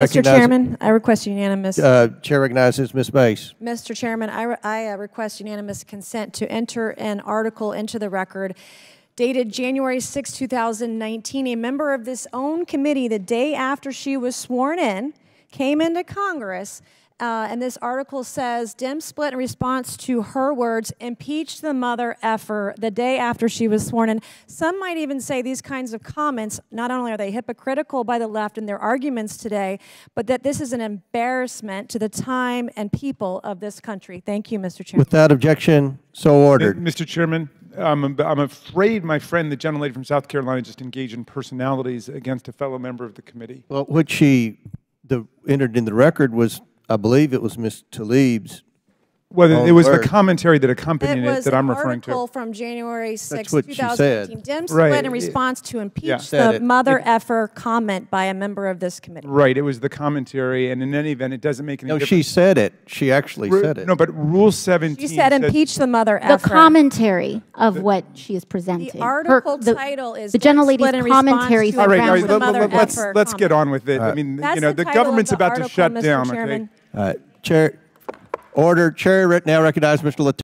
Mr. Chairman, I request unanimous. Uh, Chair recognizes Ms. Mace. Mr. Chairman, I, re- I uh, request unanimous consent to enter an article into the record dated January 6, 2019. A member of this own committee, the day after she was sworn in, came into Congress, uh, and this article says, Dim split in response to her words, impeach the mother effer the day after she was sworn in. Some might even say these kinds of comments, not only are they hypocritical by the left in their arguments today, but that this is an embarrassment to the time and people of this country. Thank you, Mr. Chairman. Without objection, so ordered. Mr. Chairman, I'm, I'm afraid my friend, the gentlelady from South Carolina, just engaged in personalities against a fellow member of the committee. Well, what she the, entered in the record was, I believe it was Ms. Tlaib's. Well, it was the word. commentary that accompanied it was that an I'm referring article to. from January 6, what she 2018. said. Dim split Right. in response to impeach Said the it. mother effer comment by a member of this committee. Right, it was the commentary, and in any event, it doesn't make any No, difference. she said it. She actually Ru- said it. No, but Rule 17 She said says- impeach the mother The effer. commentary of what she is presenting. The Her- article the- title is The Dim gentlelady's split in response commentary to All right, all right, Impeach surrounds the let- mother let- let's, effer let's get comment. on with it. I mean, That's you know, the the title of government's the about to article, shut Mr. down, okay? Chairman. Uh, Chair, order. Chair now recognizes Mr. LaTurner.